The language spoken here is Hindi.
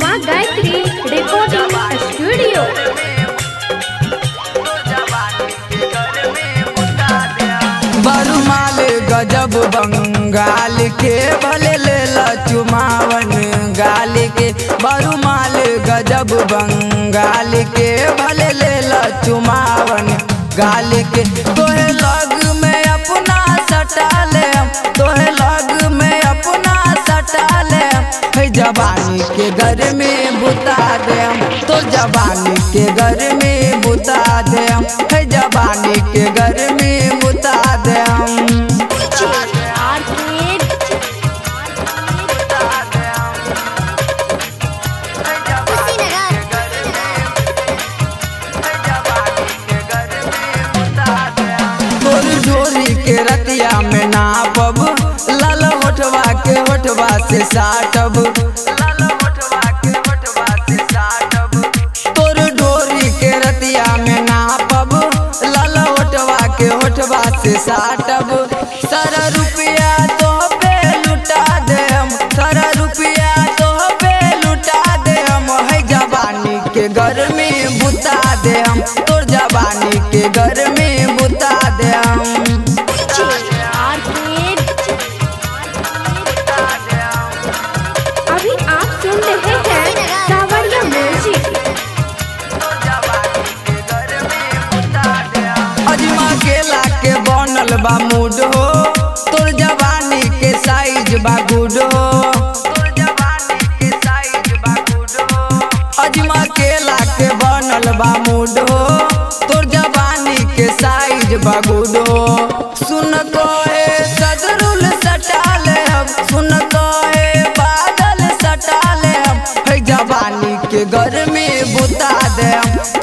माँ गजब बंगाल के भले ले चुमावन गाल के। बरुमाल गजब बंगाल के भले ला चुमावन गाल के। तोहे लग में जवानी के घर में बुता दे तो जवानी के घर में बुता दे जवानी के घर में बुता दे रतिया में नापब, लाल होठवा के होठवा से साटब। के होठवा से साटब। सारा रुपया तो पे लुटा दे हम। सारा रुपया तो पे लुटा दे हम। है जवानी के गर्मी बुता दे हम। तोर जवानी के घर बनल बा मूड हो। तोर जवानी के साइज़ बा गुड हो। अजमा के बनल बा मूड हो, तोर जवानी के साइज़ बा गुड हो। सुन सदरुल हम, सुन बादल हम जवानी के घर में बुता दे हम।